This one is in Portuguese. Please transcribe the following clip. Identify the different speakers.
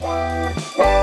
Speaker 1: Música